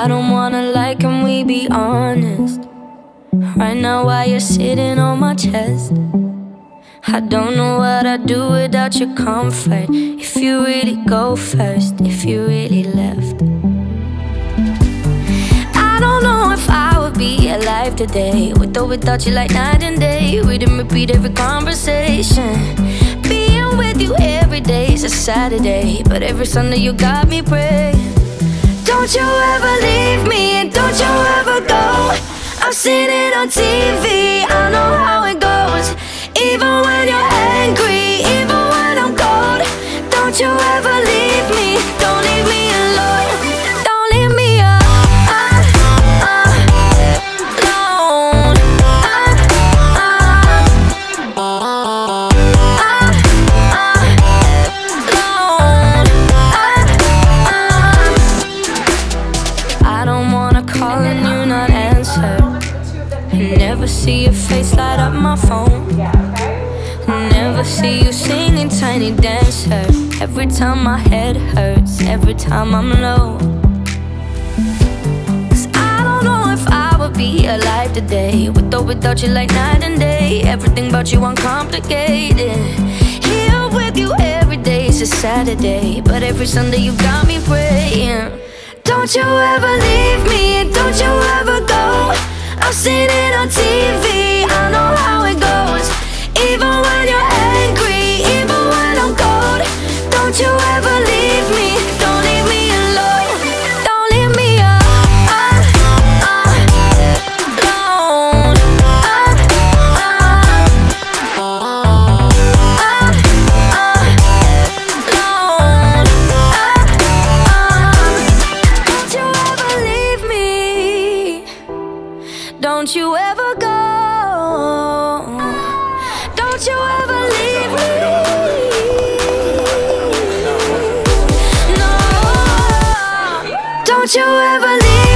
I don't wanna lie, can we be honest? Right now, while you're sitting on my chest, I don't know what I'd do without your comfort. If you really go first, if you really left. I don't know if I would be alive today with or without you, like night and day. Read and repeat every conversation. Being with you every day is a Saturday, but every Sunday you got me praying. Don't you ever leave me, and don't you ever go. I've seen it on TV, I know how it goes. Even when you're angry, even when I'm cold. Don't you ever Never see your face light up my phone. Never see you singing tiny dancer. Every time my head hurts, every time I'm low. Cause I don't know if I would be alive today. With or without you, like night and day. Everything about you uncomplicated. Here with you every day is a Saturday. But every Sunday you got me praying. Don't you ever leave me, I've seen it on TV, I know how Don't you ever go. Don't you ever leave me. No. Don't you ever